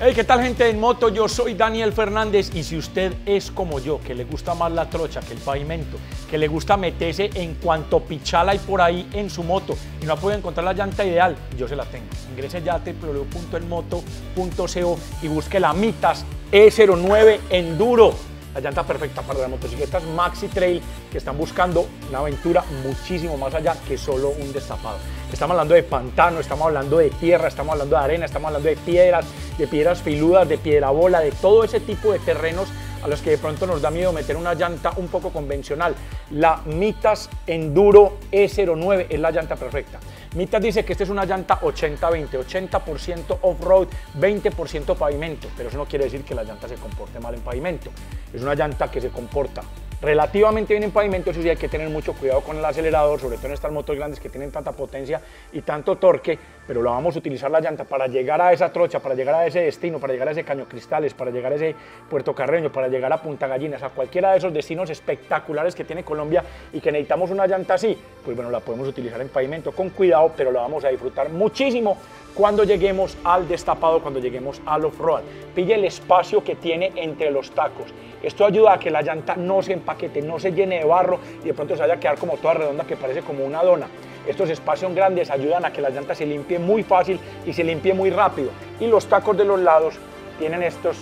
Hey, ¿qué tal gente en moto? Yo soy Daniel Fernández y si usted es como yo, que le gusta más la trocha que el pavimento, que le gusta meterse en cuanto pichala hay por ahí en su moto y no puede encontrar la llanta ideal, yo se la tengo. Ingrese ya a www.elmoto.co y busque la Mitas E09 Enduro la llanta perfecta para las motocicletas Maxi Trail que están buscando una aventura muchísimo más allá que solo un destapado. Estamos hablando de pantano, estamos hablando de tierra, estamos hablando de arena, estamos hablando de piedras, de piedras filudas, de piedra bola, de todo ese tipo de terrenos a los que de pronto nos da miedo meter una llanta un poco convencional. La Mitas Enduro E09 es la llanta perfecta. Mitas dice que esta es una llanta 80-20, 80%, off-road, 20% pavimento, pero eso no quiere decir que la llanta se comporte mal en pavimento. Es una llanta que se comporta relativamente bien en pavimento, eso sí hay que tener mucho cuidado con el acelerador, sobre todo en estas motos grandes que tienen tanta potencia y tanto torque, pero lo vamos a utilizar la llanta para llegar a esa trocha, para llegar a ese destino, para llegar a ese Caño Cristales, para llegar a ese Puerto Carreño, para llegar a Punta Gallinas, a cualquiera de esos destinos espectaculares que tiene Colombia y que necesitamos una llanta así, pues bueno, la podemos utilizar en pavimento con cuidado, pero la vamos a disfrutar muchísimo cuando lleguemos al destapado, cuando lleguemos al off-road. Pille el espacio que tiene entre los tacos. Esto ayuda a que la llanta no se empaquete, no se llene de barro y de pronto se vaya a quedar como toda redonda que parece como una dona. Estos espacios grandes ayudan a que la llanta se limpie muy fácil y se limpie muy rápido. Y los tacos de los lados tienen estos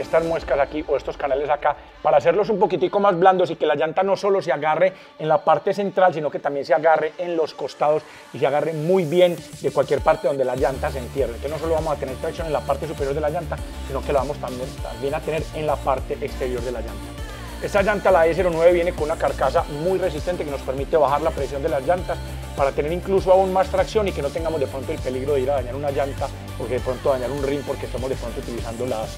estas muescas aquí o estos canales acá para hacerlos un poquitico más blandos y que la llanta no solo se agarre en la parte central, sino que también se agarre en los costados y se agarre muy bien de cualquier parte donde la llanta se entierre. Entonces no solo vamos a tener tracción en la parte superior de la llanta, sino que la vamos también, a tener en la parte exterior de la llanta. Esta llanta, la E09, viene con una carcasa muy resistente que nos permite bajar la presión de las llantas para tener incluso aún más tracción y que no tengamos de pronto el peligro de ir a dañar una llanta o de pronto dañar un ring porque estamos de pronto utilizando las,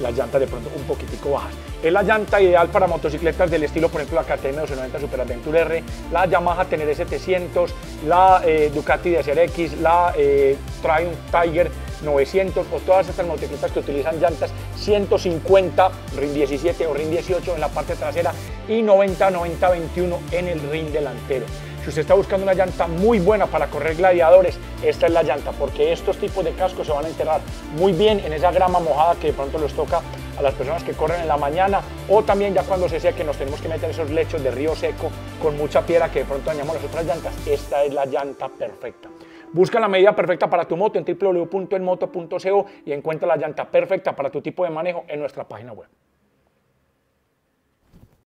las llantas de pronto un poquitico bajas. Es la llanta ideal para motocicletas del estilo, por ejemplo, la KTM 290 Super Adventure R, la Yamaha Tenere 700, la eh, Ducati DSR-X, la eh, Triumph Tiger 900 o todas estas motocicletas que utilizan llantas 150 RIN 17 o RIN 18 en la parte trasera y 90-90-21 en el RIN delantero. Si usted está buscando una llanta muy buena para correr gladiadores, esta es la llanta, porque estos tipos de cascos se van a enterrar muy bien en esa grama mojada que de pronto les toca a las personas que corren en la mañana o también ya cuando se que nos tenemos que meter esos lechos de río seco con mucha piedra que de pronto dañamos las otras llantas. Esta es la llanta perfecta. Busca la medida perfecta para tu moto en www.enmoto.co y encuentra la llanta perfecta para tu tipo de manejo en nuestra página web.